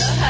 Uh-huh.